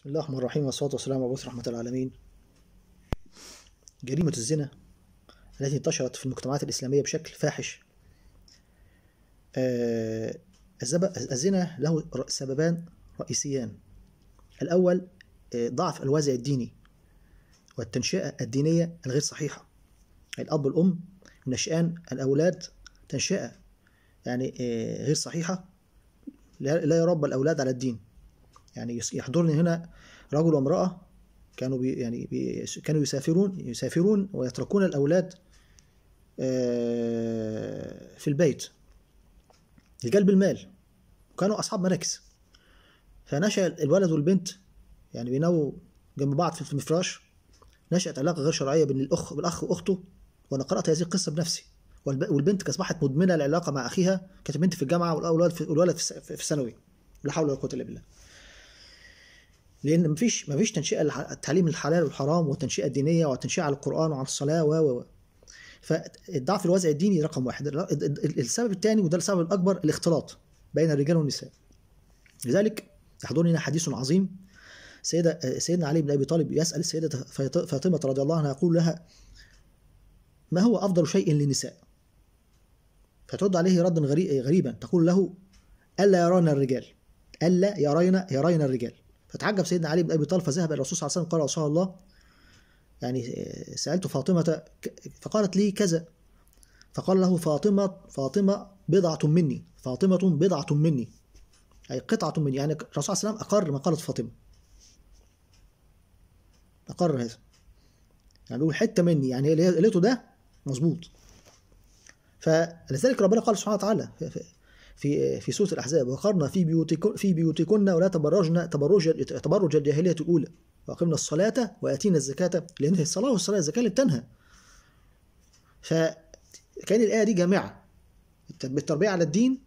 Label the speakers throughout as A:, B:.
A: بسم الله الرحمن الرحيم والصلاة والسلام على رحمة العالمين. جريمة الزنا التي انتشرت في المجتمعات الإسلامية بشكل فاحش. آه، الزنا له سببان رئيسيان. الأول آه، ضعف الوازع الديني والتنشئة الدينية الغير صحيحة. الأب والأم ينشئان الأولاد تنشئة يعني آه، غير صحيحة. لا يربى الأولاد على الدين. يعني يحضرني هنا رجل وامرأة كانوا بي يعني بي كانوا يسافرون يسافرون ويتركون الأولاد آه، في البيت. لجلب المال. وكانوا أصحاب مراكز. فنشأ الولد والبنت يعني بيناموا جنب بعض في الفراش نشأت علاقة غير شرعية بين الأخ بالأخ وأخته. وأنا قرأت هذه القصة بنفسي. والب- والبنت أصبحت مدمنة العلاقة مع أخيها. كانت البنت في الجامعة والولد في الثانوي. لا حول ولا قوة إلا بالله. لأن مفيش مفيش تنشئة للح- تعليم الحلال والحرام والتنشئه الدينيه والتنشئه على القرآن وعلى الصلاة و و فالضعف الوازع الديني رقم واحد. ال- ال- السبب الثاني وده السبب الأكبر الاختلاط بين الرجال والنساء. لذلك يحضرني حديث عظيم. سيدة سيدنا علي بن أبي طالب يسأل السيده فاط- فاطمة رضي الله عنها يقول لها ما هو أفضل شيء للنساء؟ فترد عليه ردا غري- غريبا تقول له ألا يرون الرجال. ألا يرين يرين الرجال. فتعجب سيدنا علي بن ابي طالب فذهب إلى الرسول صلى الله عليه وسلم قال رسول الله يعني سألت فاطمة فقالت لي كذا فقال له فاطمة فاطمة بضعة مني فاطمة بضعة مني أي قطعة مني. يعني الرسول صلى الله عليه وسلم أقر ما قالت فاطمة. أقر هذا. يعني بيقول حتة مني يعني اللي اللي قالته ده مظبوط. فلذلك ربنا قال سبحانه وتعالى في- في- سورة الأحزاب. وقرنا في بيوتكن في بيوتكن ولا تبرجن تبرج تبرج الجاهلية الأولى. وأقمنا الصلاة وآتينا الزكاة لأن الصلاة والصلاة الزكاة اللي بتنهى. فكان الآية دي جامعة. بالتربية على الدين.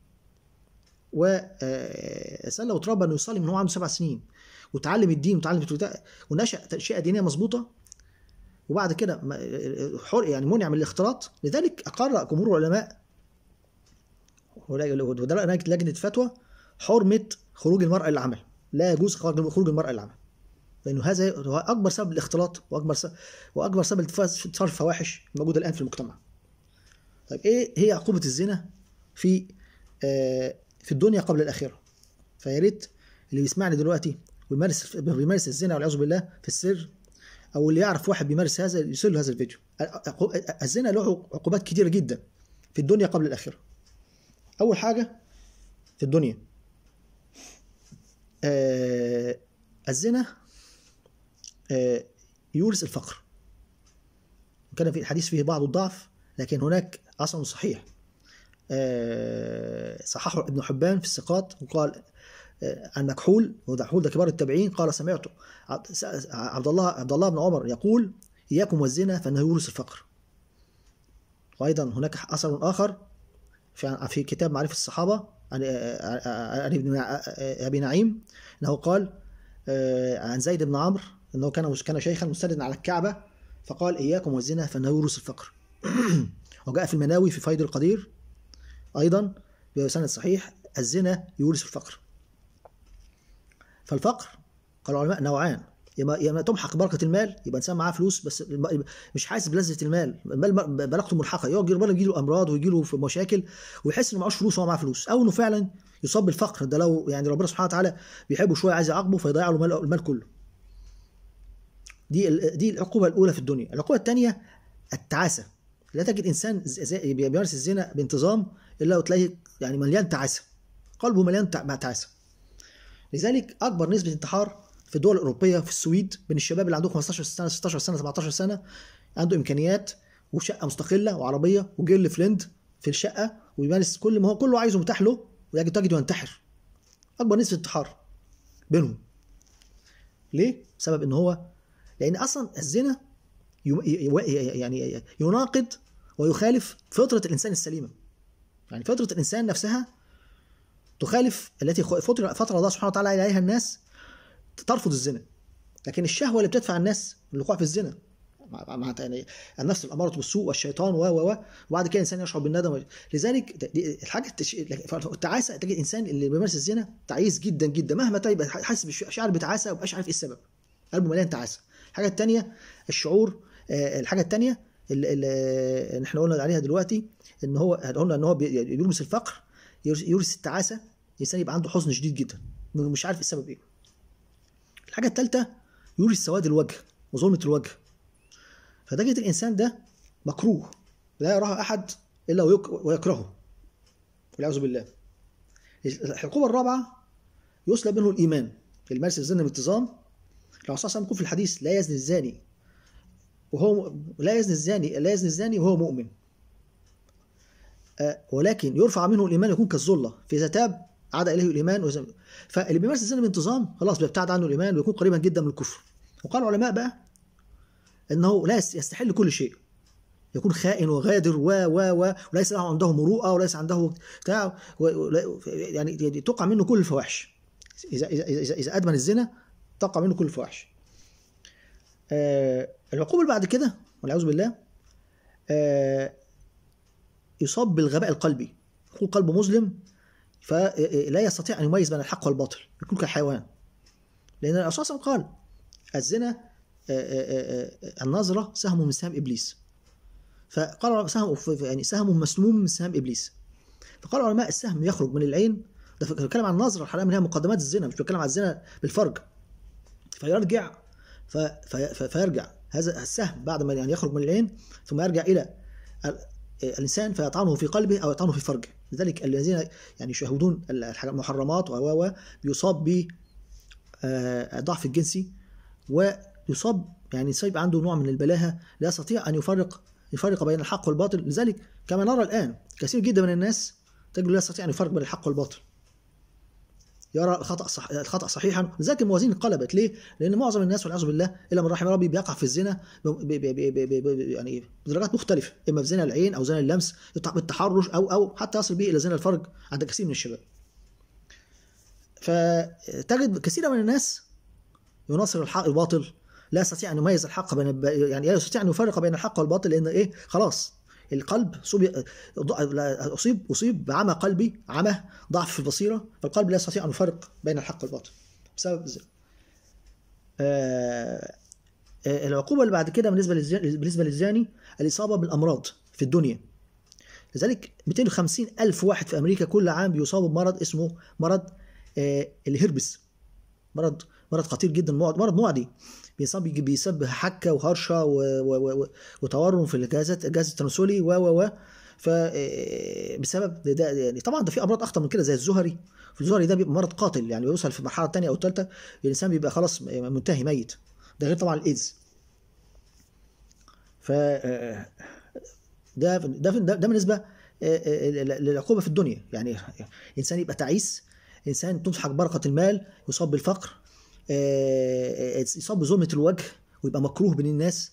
A: و آه، سأل وتربى أنه يصلي من هو عنده سبع سنين. وتعلم الدين وتعلم ونشأ تنشئه دينية مظبوطة. وبعد كده ما- حر يعني منع من الاختلاط. لذلك أقر جمهور العلماء وده رأي لجنه فتوى حرمة خروج المراه للعمل لا يجوز خروج المراه للعمل لأنه هذا هو أكبر سبب الاختلاط وأكبر سبب وأكبر سبب انتشار الفواحش الموجوده الآن في المجتمع. طيب إيه هي عقوبة الزنا في آه، في الدنيا قبل الآخرة؟ فيا ريت اللي بيسمعني دلوقتي ويمارس بيمارس الزنا والعياذ بالله في السر أو اللي يعرف واحد بيمارس هذا يرسل له هذا الفيديو. الزنا له عقوبات كتيرة جدا في الدنيا قبل الآخرة. أول حاجة في الدنيا. آه الزنا آه يورث الفقر. كان في الحديث فيه بعض الضعف لكن هناك أصل صحيح. آه صححه ابن حبان في الثقات وقال عن مكحول ده كبار التابعين. قال سمعته عبد الله عبد الله بن عمر يقول إياكم والزنا فإنه يورث الفقر. وأيضا هناك اثر آخر في في كتاب معرفة الصحابة عن عن ابن أبي نعيم إنه قال آه، عن زيد بن عمرو إنه كان كان شيخا مستندا على الكعبة فقال إياكم والزنا فإنه يورث الفقر. وجاء في المناوي في فيض القدير أيضا بسند صحيح الزنا يورث الفقر. فالفقر قال العلماء نوعان. يا اما تمحق بركة المال يبقى انسان معاه فلوس بس مش حاسس بلذة المال. المال بلغته ملحقة. يقعد يجي يجي له أمراض ويجي له مشاكل ويحس إنه معهوش فلوس وهو معاه فلوس. أو إنه فعلا يصاب بالفقر. ده لو يعني ربنا سبحانه وتعالى بيحبه شوية عايز يعاقبه فيضيع له المال, كله. دي دي العقوبة الأولى في الدنيا. العقوبة الثانية التعاسة. لا تجد إنسان بيمارس الزنا بانتظام إلا وتلاقيه يعني مليان تعاسة. قلبه مليان تع- تعاسة. لذلك أكبر نسبة انتحار في الدول الاوروبيه في السويد بين الشباب اللي عندهم 15 سنة 16 سنة 17 سنة عنده إمكانيات وشقة مستقلة وعربية وجيرل فريند في الشقة ويمارس كل ما هو كله عايزه متاح له ويجد تجده ينتحر أكبر نسبة انتحار بينهم. ليه؟ بسبب إن هو لأن أصلا الزنا يعني يناقض ويخالف فطرة الإنسان السليمة. يعني فطرة الإنسان نفسها تخالف التي فطر الله سبحانه وتعالى عليها الناس ترفض الزنا. لكن الشهوة اللي بتدفع الناس للوقوع في الزنا يعني النفس الأمارة بالسوء والشيطان و و و وبعد كده الإنسان يشعر بالندم. لذلك الحاجة التش... التعاسه تجد الإنسان اللي بيمارس الزنا تعيس جدا جدا. مهما طيب حاسس بشعر بتعاسة ومبقاش عارف إيه السبب. قلبه مليان تعاسة. الحاجة الثانية الشعور آه، الحاجة الثانية اللي, إحنا قلنا عليها دلوقتي إن هو قلنا إن هو بي- يلمس الفقر يورث التعاسة الإنسان يبقى عنده حزن شديد جدا. مش عارف السبب إيه. الحاجة الثالثه يورث سواد الوجه وظلمة الوجه. فتجد الإنسان ده مكروه لا يراه أحد إلا ويك- ويكرهه. والعياذ بالله. العقوبه الرابعة يسلب منه الإيمان. اللي مارس الزنا بانتظام الرسول صلى الله في الحديث لا يزني الزاني. وهو لا يزني الزاني لا يزني الزاني وهو مؤمن. آه، ولكن يرفع منه الإيمان يكون كالظله فإذا تاب عاد إليه الإيمان وإذا- فاللي بيمارس الزنا بانتظام خلاص بيبتعد عنه الإيمان ويكون قريبا جدا من الكفر. وقال العلماء بقى إنه لا يس- يستحل كل شيء. يكون خائن وغادر و و و وليس له عنده مروءة وليس عنده بتاع يعني تقع منه كل الفواحش. اذا اذا اذا, إذا أدمن الزنا تقع منه كل الفواحش. آه العقوبة اللي بعد كده والعياذ بالله آه يصاب بالغباء القلبي. يكون قلبه مظلم فلا يستطيع أن يميز بين الحق والباطل يكون كالحيوان لأن الرسول صلى الله عليه وسلم قال الزنا آه، آه، آه، النظرة سهم من سهام إبليس. فقال سهم يعني سهم مسموم من سهام إبليس. فقال العلماء السهم يخرج من العين. ده بيتكلم عن النظرة الحرام اللي هي مقدمات الزنا مش بيتكلم عن الزنا بالفرج. فيرجع. فيرجع. هذا السهم بعد ما يعني يخرج من العين ثم يرجع إلى ال... الإنسان فيطعنه في قلبه أو يطعنه في فرجه. لذلك الذين يعني يشاهدون المحرمات و بيصاب ب آه، الضعف الجنسي ويصاب يعني يصيب عنده نوع من البلاهة لا يستطيع أن يفرق يفرق بين الحق والباطل. لذلك كما نرى الآن كثير جدا من الناس تجد لا يستطيع أن يفرق بين الحق والباطل. يرى الخطأ صح الخطأ صحيحا لذلك الموازين انقلبت ليه؟ لأن معظم الناس والعياذ بالله الا من رحم ربي بيقع في الزنا. يعني بدرجات مختلفة إما في زنا العين أو زنا اللمس بالتحرش أو أو حتى يصل به إلى زنا الفرج عند كثير من الشباب. فتجد كثيرا من الناس يناصر الحق الباطل لا يستطيع أن يميز الحق بين يعني لا يستطيع أن يفرق بين الحق والباطل لأن إيه خلاص القلب صوب اصيب أصيب بعمى قلبي عمى ضعف في البصيرة. فالقلب لا يستطيع أن يفرق بين الحق والباطل بسبب الزنا. آه آه العقوبة اللي بعد كده بالنسبة للزاني بالنسبة للزاني الإصابة بالأمراض في الدنيا. لذلك 250 ألف واحد في أمريكا كل عام بيصابوا بمرض اسمه مرض آه الهربس. مرض مرض خطير جدا مرض معدي. بيصاب بيسبب حكة وهرشة. وتورم في الجهازات الجهاز التناسلي و و و. ف بسبب ده يعني طبعا ده في أمراض أخطر من كده زي الزهري. الزهري ده بيبقى مرض قاتل يعني بيوصل في المرحله الثانية أو الثالثه الإنسان بيبقى خلاص منتهي ميت. ده غير طبعا الإيدز. ف ده ده ده بالنسبة للعقوبة في الدنيا. يعني إنسان يبقى تعيس إنسان تمسحك بركه المال يصاب بالفقر يصاب بظلمة الوجه ويبقى مكروه بين الناس.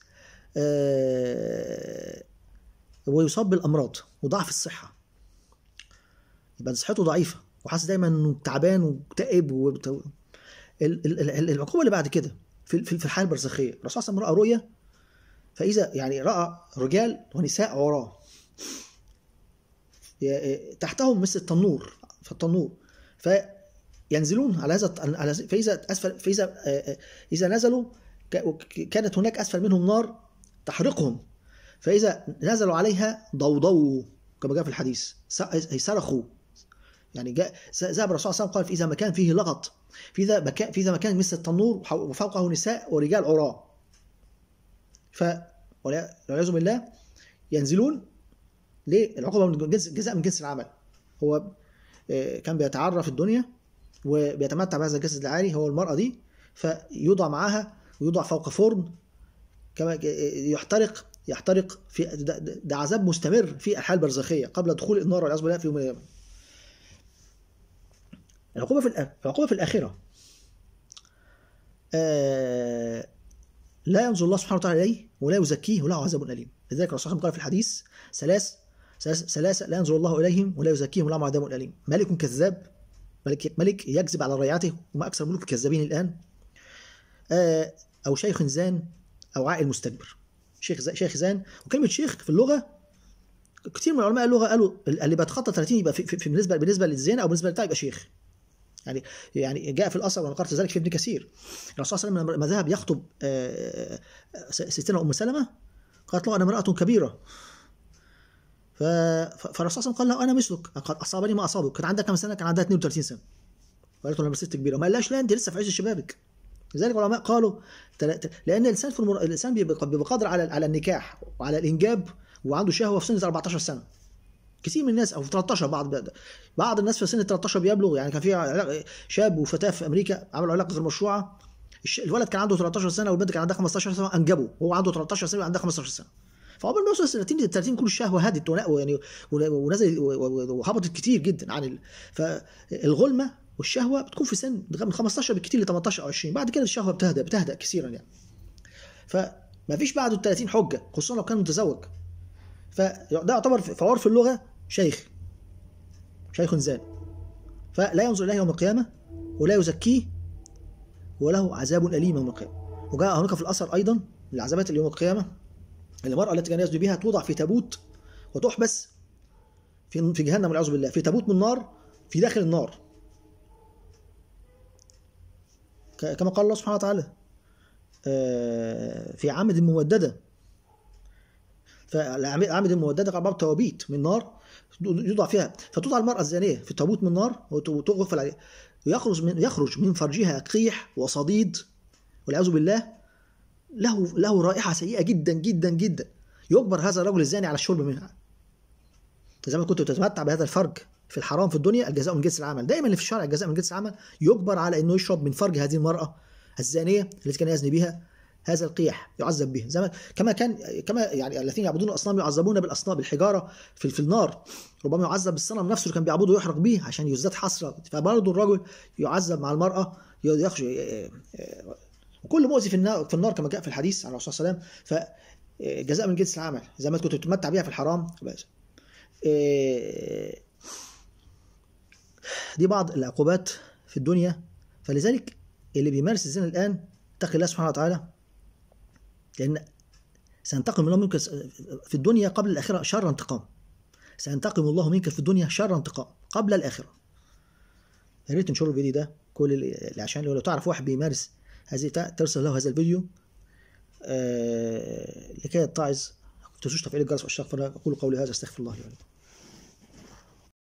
A: ويصاب بالأمراض وضعف الصحة. يبقى صحته ضعيفة وحاسس دايما إنه تعبان ومكتئب وبت... العقوبة اللي بعد كده في في الحياة البرزخية. الرسول صلى الله عليه وسلم رأى رؤيا فإذا يعني رأى رجال ونساء عراة تحتهم مثل التنور في التنور ف ينزلون على هذا على فإذا اسفل فإذا إذا نزلوا كانت هناك أسفل منهم نار تحرقهم. فإذا نزلوا عليها ضوضوا كما جاء في الحديث. صرخوا. يعني جاء ذهب الرسول صلى الله عليه وسلم قال اذا مكان فيه لغط في ذا مكان في ذا مكان مثل التنور وفوقه نساء ورجال عراة ف والعياذ بالله ينزلون ليه؟ العقوبه من جنس جزاء من جنس العمل. هو كان بيتعرى في الدنيا وبيتمتع بهذا الجسد العالي هو المرأة دي فيوضع معاها ويوضع فوق فرن كما يحترق يحترق في ده, عذاب مستمر في الحياة البرزخية قبل دخول النار والعياذ بالله في يوم القيامة. العقوبة في العقوبة في الآخرة آه لا ينظر الله سبحانه وتعالى إليه ولا يزكيه وله عذاب أليم. لذلك الرسول قال في الحديث ثلاث ثلاثة لا ينظر الله إليهم ولا يزكيهم ولهم عذاب أليم. ملك كذاب ملك ملك يكذب على رعيته وما أكثر ملوك الكذابين الآن. أو شيخ زان أو عائل مستكبر. شيخ زي شيخ زان وكلمة شيخ في اللغة كتير من علماء اللغة قالوا اللي بيتخطى 30 يبقى في, في, في بالنسبة بالنسبة للزنا أو بالنسبة للبتاع يبقى شيخ. يعني يعني جاء في الأثر قرأت ذلك في ابن كثير. الرسول صلى الله عليه وسلم لما ذهب يخطب آه، آه، ستنا أم سلمة قالت له أنا امرأة كبيرة. فالرسول صلى الله عليه وسلم قال له أنا مثلك. قد أصابني ما أصابك. كان عندها كم سنة؟ كان عندها 32 سنة. قالت له أنا ست كبيرة. ما قالهاش لا أنت لسه في عز شبابك لذلك العلماء قالوا لأن الإنسان في المر... الإنسان بيبقى قادر على على النكاح وعلى الإنجاب وعنده شهوة في سن 14 سنة. كثير من الناس أو في 13 بعض بعض الناس في سن 13 بيبلغ يعني كان في شاب وفتاة في أمريكا عملوا علاقة غير مشروعه الولد كان عنده 13 سنة والبنت كان عندها 15 سنة انجبوا وهو عنده 13 سنة وعندها 15 سنة. فقبل ما يوصل 30 ل 30 كل الشهوه هدت يعني ون- ونزل و- و- وهبطت كتير جدا عن ال... فالغلمة والشهوة بتكون في سن من 15 بالكتير ل 18 أو 20 بعد كده الشهوة بتهدأ بتهدأ كثيرا يعني. فما فيش بعد ال 30 حجة خصوصا لو كان متزوج. فده يعتبر في عرف اللغة شيخ. شيخ زان فلا ينظر إليه يوم القيامة ولا يزكيه وله عذاب أليم يوم القيامة. وجاء هناك في الأثر أيضا العذابات اللي يوم القيامة. المرأة التي كان يزني بها توضع في تابوت وتحبس في في جهنم والعياذ بالله في تابوت من نار في داخل النار. كما قال الله سبحانه وتعالى آه، في عمد ممدده فالعمد الممدده على باب توابيت من نار يوضع فيها. فتوضع المرأة الزانية في تابوت من نار وت- وتغفل عليها ويخرج من يخرج من فرجها قيح وصديد والعياذ بالله. له له رائحة سيئة جدا جدا جدا. يجبر هذا الرجل الزاني على الشرب منها. زي ما كنت تتمتع بهذا الفرج في الحرام في الدنيا الجزاء من جنس العمل. دائما اللي في الشرع الجزاء من جنس العمل يجبر على إنه يشرب من فرج هذه المرأة الزانية التي كان يزني بها هذا القيح يعذب به زي ما كما كان كما يعني الذين يعبدون الأصنام يعذبون بالأصنام بالحجارة في, في النار. ربما يعذب بالصنم نفسه اللي كان بيعبده يحرق به عشان يزداد حسرة. فبرضه الرجل يعذب مع المرأة يخشى وكل مؤذي في النار في النار كما جاء في الحديث عن الرسول صلى الله عليه وسلم فجزاء من جنس العمل زي ما كنت تتمتع بها في الحرام. إيه، دي بعض العقوبات في الدنيا. فلذلك اللي بيمارس الزنا الآن اتقي الله سبحانه وتعالى. لأن سينتقم الله منك في الدنيا قبل الآخرة شر انتقام. سينتقم الله منك في الدنيا شر انتقام قبل الآخرة. يا ريت تنشروا الفيديو ده كل اللي عشان لو تعرف واحد بيمارس هذه ترسل له هذا الفيديو آه لكي يتعظ. تنسوش تفعيل الجرس والاشتراك فأنا أقول قولي هذا استغفر الله ولكم.